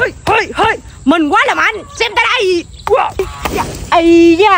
hơi hơi hơi. Mình quá là mạnh xem ta đây. Ây da.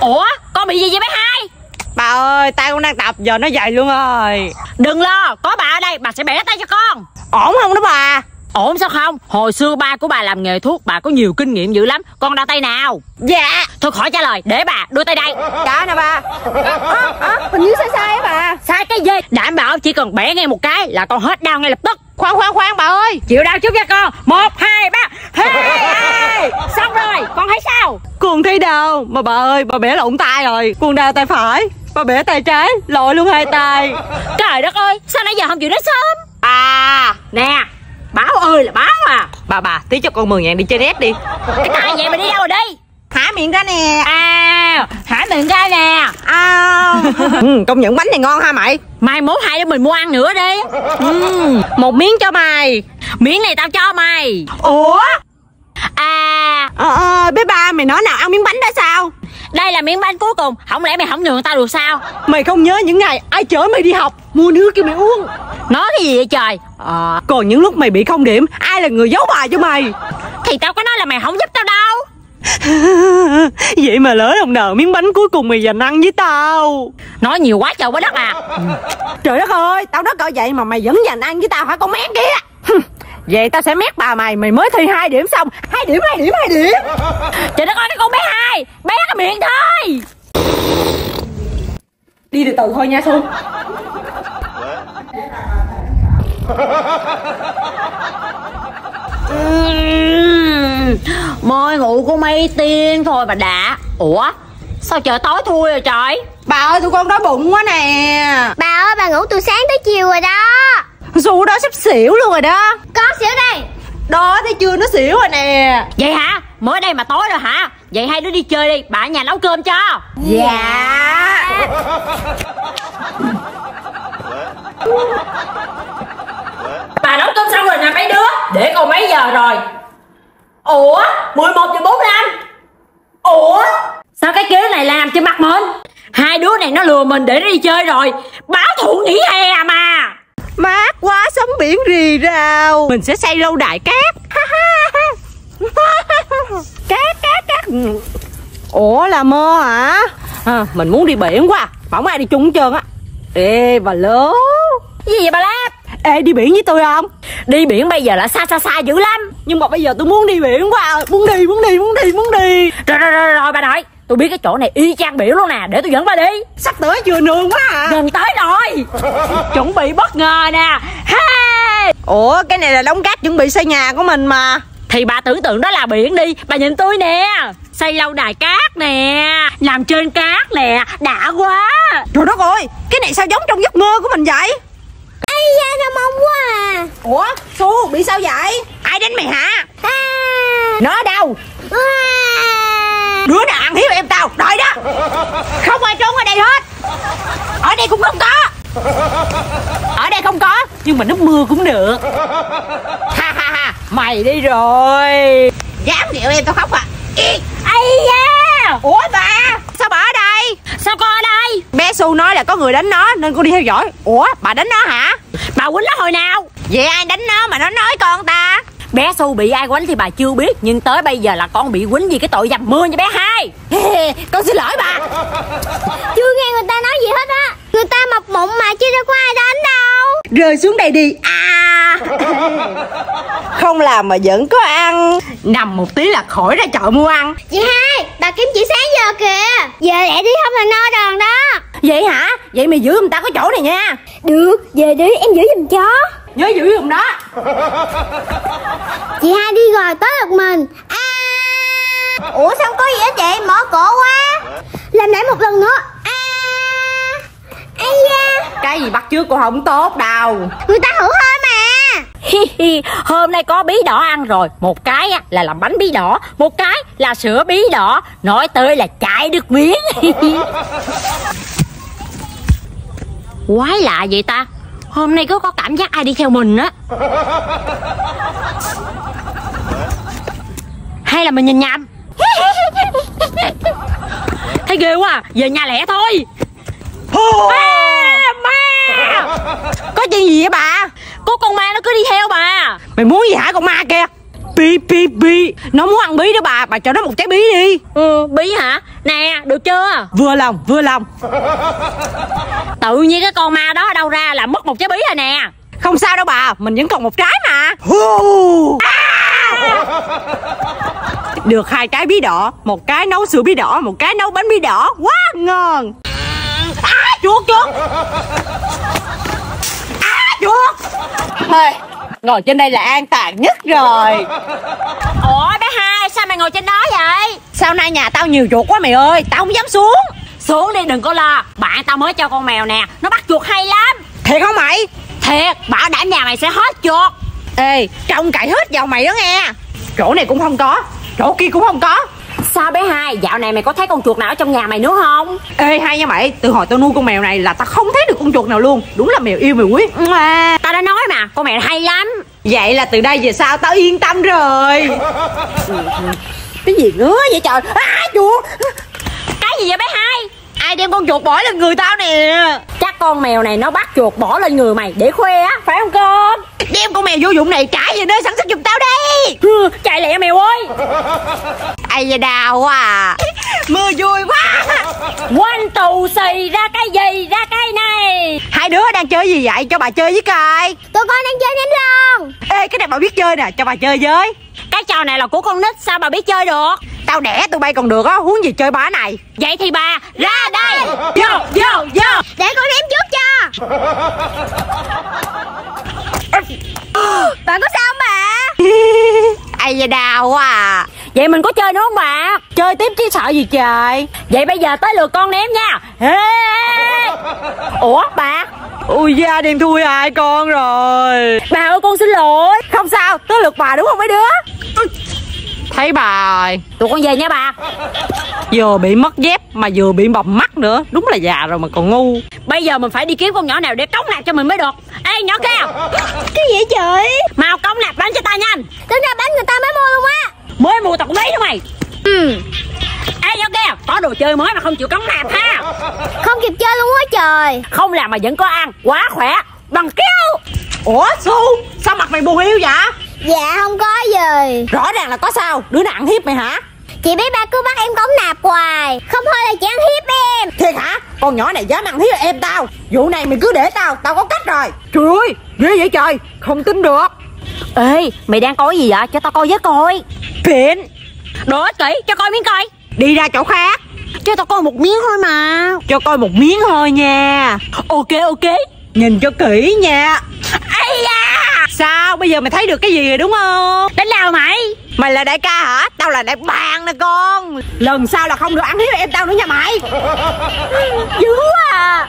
Ủa con bị gì vậy bé hai? Bà ơi tay con đang tập giờ nó dày luôn rồi. Đừng lo có bà ở đây bà sẽ bẻ tay cho con. Ổn không đó bà? Ổn sao không? Hồi xưa ba của bà làm nghề thuốc Bà có nhiều kinh nghiệm dữ lắm. Con đau tay nào? Dạ. Thôi khỏi trả lời Để bà đưa tay đây. Dạ nè bà. À, à, hình như sai sai á bà. Sai cái gì? Đảm bảo chỉ cần bẻ nghe một cái Là con hết đau ngay lập tức khoan khoan khoan bà ơi. Chịu đau chút nha con. Một hai ba. Hey, Xong rồi Con thấy sao? Cuồng thấy đau. Mà bà ơi bà bẻ lộn tay rồi. Cuồng đau tay phải. Bà bẻ tay trái. Lội luôn hai tay. Trời đất ơi Sao nãy giờ không chịu nói sớm? À. Nè Báo ơi là báo à. Bà bà tí cho con 10 ngàn đi chơi net đi. Cái tay vậy mà đi đâu rồi đi? Hả miệng ra nè. À Hả miệng ra nè. À. Ừ, Công nhận bánh này ngon ha mày. Mai mốt hai đứa mình mua ăn nữa đi. Ừ, Một miếng cho mày. Miếng này tao cho mày. Ủa? À. Ờ ờ bé ba mày nói nào ăn miếng bánh đó sao? Đây là miếng bánh cuối cùng. Không lẽ mày không nhường tao được sao? Mày không nhớ những ngày ai chở mày đi học Mua nước cho mày uống. Nói cái gì vậy trời? À, Còn những lúc mày bị không điểm Ai là người giấu bài cho mày? Thì tao có nói là mày không giúp tao Vậy mà lỡ lòng nào miếng bánh cuối cùng mày dành ăn với tao. Nói nhiều quá trời quá đất à. Trời đất ơi Tao nói cỡ vậy mà mày vẫn dành ăn với tao hả con mét kia? Vậy tao sẽ mét bà mày Mày mới thi hai điểm xong. Hai điểm hai điểm hai điểm. Trời đất ơi cái con bé hai Bé cái miệng thôi. Đi từ từ thôi nha Xuân Môi ngủ của mấy tiếng thôi mà đã. Ủa Sao trời tối thui rồi trời? Bà ơi tụi con đói bụng quá nè. Bà ơi bà ngủ từ sáng tới chiều rồi đó. Dù đó sắp xỉu luôn rồi đó. Con xỉu đây. Đó thấy chưa nó xỉu rồi nè. Vậy hả? Mới đây mà tối rồi hả? Vậy hai đứa đi chơi đi Bà ở nhà nấu cơm cho. Dạ. Bà nấu cơm xong rồi nè mấy đứa. Để còn mấy giờ rồi Ủa? 11 giờ 45 Ủa? Sao cái kế này làm trên mặt mình? Hai đứa này nó lừa mình để nó đi chơi rồi. Báo thù nghỉ hè mà. Mát quá sóng biển rì rào. Mình sẽ xây lâu đài cát. Cát cát cát. Ủa là mơ hả? À, Mình muốn đi biển quá. Không ai đi chung hết trơn á. Ê bà lố. Gì vậy bà Láp? Ê đi biển với tôi không? Đi biển bây giờ là xa xa xa dữ lắm Nhưng mà bây giờ tôi muốn đi biển quá à. Muốn đi muốn đi muốn đi muốn đi. Rồi rồi rồi, rồi bà nội. Tôi biết cái chỗ này y chang biển luôn nè. Để tôi dẫn bà đi. Sắp tới chưa nương quá à. Gần tới rồi. Chuẩn bị bất ngờ nè. Hey! Ủa cái này là đống cát chuẩn bị xây nhà của mình mà. Thì bà tưởng tượng đó là biển đi. Bà nhìn tôi nè. Xây lâu đài cát nè. Làm trên cát nè. Đã quá. Trời đất ơi Cái này sao giống trong giấc mơ của mình vậy da sao mong quá à. Ủa Su bị sao vậy? Ai đánh mày hả? À, Nó đâu? À. Đứa nào ăn hiếp em tao? Đợi đó. Không ai trốn ở đây hết. Ở đây cũng không có. Ở đây không có Nhưng mà nước mưa cũng được. Ha ha ha. Mày đi rồi. Dám ghẹo em tao khóc à? Ây da. Ủa bà Sao bà ở đây? Sao con ở đây? Bé Su nói là có người đánh nó Nên con đi theo dõi. Ủa bà đánh nó hả Bà quýnh nó hồi nào? Vậy ai đánh nó mà nó nói con ta? Bé Su bị ai quánh thì bà chưa biết Nhưng tới bây giờ là con bị quýnh vì cái tội dầm mưa nha bé hai. Con xin lỗi bà. Chưa nghe người ta nói gì hết á. Người ta mập mụn mà chứ đâu có ai đánh đâu. Rơi xuống đây đi. À. Không làm mà vẫn có ăn. Nằm một tí là khỏi ra chợ mua ăn. Chị hai Bà kiếm chị sáng giờ kìa. Giờ lẹ đi không là no đòn đó. Vậy hả? Vậy mày giữ người ta có chỗ này nha Được Về đi em giữ giùm cho Nhớ giữ giùm đó. Chị hai đi rồi tới lượt mình. À. Ủa sao có gì á chị mở cổ quá. Làm lại một lần nữa. À. Ây da. Cái gì bắt trước cô không tốt đâu. Người ta hữu hơi mà. Hi hi, Hôm nay có bí đỏ ăn rồi. Một cái là làm bánh bí đỏ. Một cái là sữa bí đỏ. Nói tới là chạy được miếng Quái lạ vậy ta. Hôm nay cứ có cảm giác ai đi theo mình á. Hay là mình nhìn nhầm? Thấy ghê quá à, Về nhà lẻ thôi. Ma Ma! Có chuyện gì vậy bà? Có Có con ma nó cứ đi theo bà. Mày muốn gì hả con ma kia? Bi bi bi. Nó muốn ăn bí đó bà Bà cho nó một trái bí đi. Ừ bí hả? Nè được chưa? Vừa lòng vừa lòng. Tự nhiên cái con ma đó ở đâu ra là mất một trái bí rồi nè. Không sao đâu bà Mình vẫn còn một trái mà. Hù. À! Được hai trái bí đỏ Một cái nấu sữa bí đỏ Một cái nấu bánh bí đỏ. Quá ngon. À chuột chuột. À chuột. Thôi Ngồi trên đây là an toàn nhất rồi. Ủa bé hai sao mày ngồi trên đó vậy? Sao nay nhà tao nhiều chuột quá mày ơi Tao không dám xuống. Xuống đi đừng có lo. Bạn tao mới cho con mèo nè Nó bắt chuột hay lắm. Thiệt không mày? Thiệt bảo đảm nhà mày sẽ hết chuột. Ê trông cậy hết vào mày đó nghe. Chỗ này cũng không có Chỗ kia cũng không có Sao bé hai? Dạo này mày có thấy con chuột nào ở trong nhà mày nữa không? Ê hay nha mày. Từ hồi tao nuôi con mèo này là tao không thấy được con chuột nào luôn. Đúng là mèo yêu mèo quý. Mua. Tao đã nói mà con mèo hay lắm. Vậy là từ đây về sau tao yên tâm rồi. Cái gì nữa vậy trời? À chuột. Cái gì vậy bé hai? Ai đem con chuột bỏ lên người tao nè? Chắc con mèo này nó bắt chuột bỏ lên người mày để khoe á Phải không con? Đem con mèo vô dụng này trả về nơi sản xuất giùm tao đi. Chạy lẹ mèo ơi Ai da đau quá à. Mưa vui quá. Quanh tù xì ra cái gì ra cái này? Hai đứa đang chơi gì vậy? Cho bà chơi với coi. Tụi con đang chơi đánh lon Ê cái này bà biết chơi nè. Cho bà chơi với. Cái trò này là của con nít sao bà biết chơi được? Tao đẻ tụi bay còn được á Huống gì chơi bá này. Vậy thì bà ra đây. Vô vô vô. Để con ném trước cho. Bạn có sao không bà? Ai da đau quá à Vậy mình có chơi nữa không bà? Chơi tiếp chứ sợ gì trời. Vậy bây giờ tới lượt con ném nha. Ê! Ủa bà? Ui da đem thui hai con rồi? Bà ơi con xin lỗi. Không sao tới lượt bà đúng không mấy đứa? Thấy bà rồi. Tụi con về nha bà. Vừa bị mất dép mà vừa bị bầm mắt nữa. Đúng là già rồi mà còn ngu. Bây giờ mình phải đi kiếm con nhỏ nào để cống nạp cho mình mới được. Ê nhỏ kia. Cái gì vậy trời? Mau cống nạp bánh cho ta nhanh. Tính ra bánh người ta mới mua luôn á Mới mua tao cũng lấy nữa mày. Ừ. Ê nhỏ kia Có đồ chơi mới mà không chịu cống nạp ha Không kịp chơi luôn á trời. Không làm mà vẫn có ăn Quá khỏe Bằng kéo Ủa Su Sao mặt mày buồn hiu vậy? Dạ không có gì Rõ ràng là có sao Đứa nào ăn hiếp mày hả? Chị biết ba cứ bắt em cống nạp hoài Không thôi là chị ăn hiếp em. Thiệt hả? Con nhỏ này dám ăn hiếp em tao. Vụ này mày cứ để tao Tao có cách rồi. Trời ơi Ghê vậy trời Không tin được Ê mày đang coi gì vậy? Cho tao coi với coi. Phim Đồ kỹ cho coi miếng coi. Đi ra chỗ khác. Cho tao coi một miếng thôi mà. Cho coi một miếng thôi nha. Ok ok. Nhìn cho kỹ nha. Ây da. Sao? Bây giờ mày thấy được cái gì rồi đúng không? Đánh nào mày? Mày là đại ca hả? Tao là đại bàng nè con. Lần sau là không được ăn hiếp em tao nữa nha mày. Dữ à.